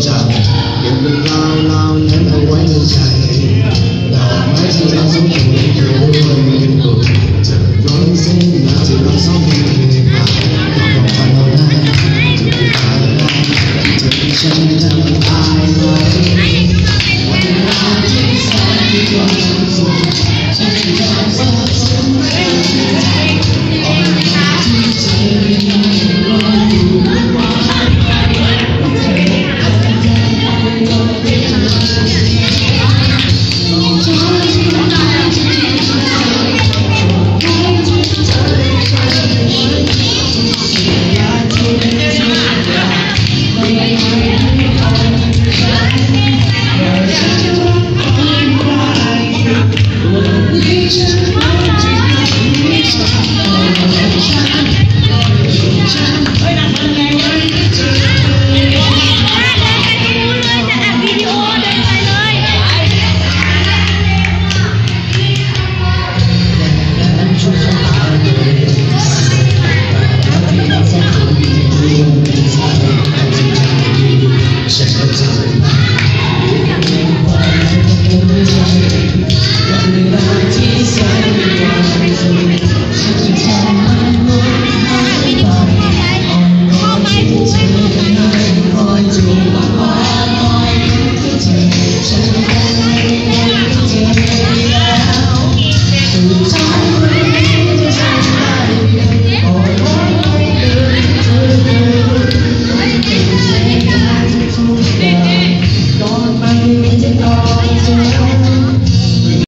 Chào, đừng lo, lo.